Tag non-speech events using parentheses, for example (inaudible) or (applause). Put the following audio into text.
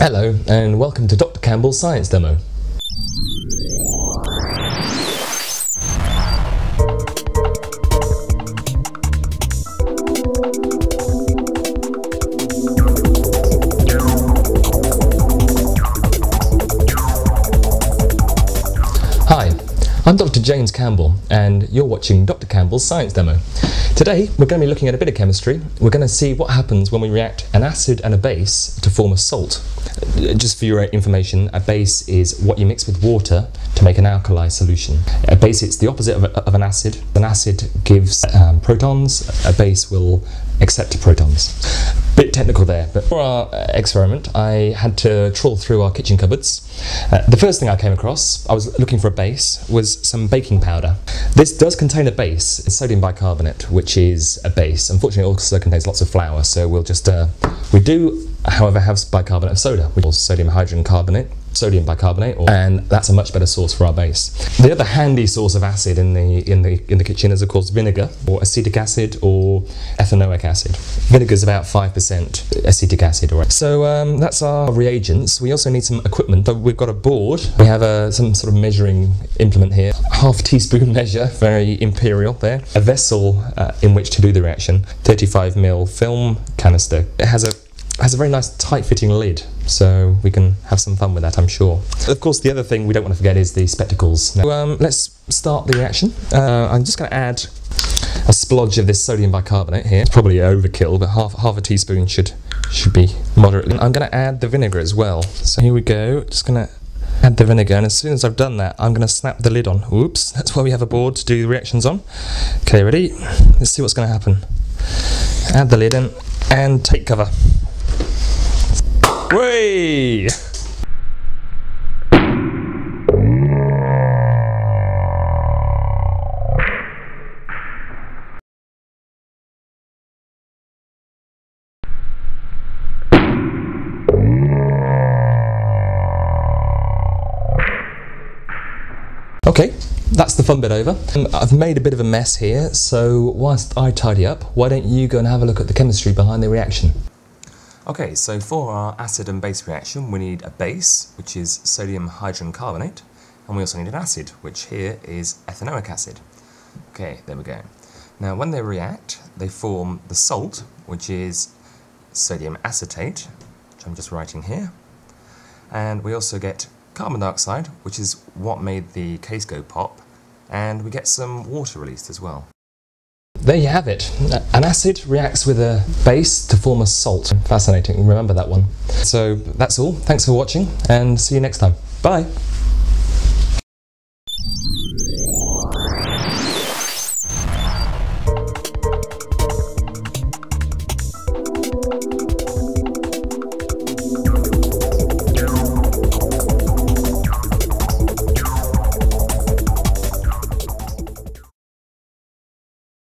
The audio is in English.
Hello, and welcome to Dr. Campbell's science demo. Hi, I'm Dr. James Campbell, and you're watching Dr. Campbell's science demo. Today, we're going to be looking at a bit of chemistry. We're going to see what happens when we react an acid and a base to form a salt. Just for your information, a base is what you mix with water to make an alkali solution. A base is the opposite of, a, of an acid. An acid gives um, protons, a base will accept protons. Bit technical there, but for our uh, experiment, I had to trawl through our kitchen cupboards. Uh, the first thing I came across, I was looking for a base, was some baking powder. This does contain a base, it's sodium bicarbonate, which is a base. Unfortunately, it also contains lots of flour, so we'll just, uh, we do, however, have bicarbonate of soda, which is sodium hydrogen carbonate sodium bicarbonate, or, and that's a much better source for our base. The other handy source of acid in the in the in the kitchen is of course vinegar, or acetic acid, or ethanoic acid. Vinegar is about five percent acetic acid. Or so um, that's our reagents. We also need some equipment. So we've got a board. We have a, some sort of measuring implement here, half teaspoon (laughs) measure, very imperial there. A vessel uh, in which to do the reaction. 35 ml film canister. It has a has a very nice tight fitting lid so we can have some fun with that I'm sure. Of course the other thing we don't want to forget is the spectacles. Now, um, let's start the reaction. Uh, I'm just going to add a splodge of this sodium bicarbonate here. It's probably overkill but half, half a teaspoon should should be moderately. I'm going to add the vinegar as well. So here we go, just going to add the vinegar and as soon as I've done that I'm going to snap the lid on. Oops, that's why we have a board to do the reactions on. Okay ready? Let's see what's going to happen. Add the lid in and take cover. Way! Okay, that's the fun bit over. Um, I've made a bit of a mess here, so whilst I tidy up, why don't you go and have a look at the chemistry behind the reaction? Okay, so for our acid and base reaction, we need a base, which is sodium hydrogen carbonate, and we also need an acid, which here is ethanoic acid. Okay, there we go. Now, when they react, they form the salt, which is sodium acetate, which I'm just writing here, and we also get carbon dioxide, which is what made the case go pop, and we get some water released as well. There you have it. An acid reacts with a base to form a salt. Fascinating, remember that one. So that's all. Thanks for watching and see you next time. Bye.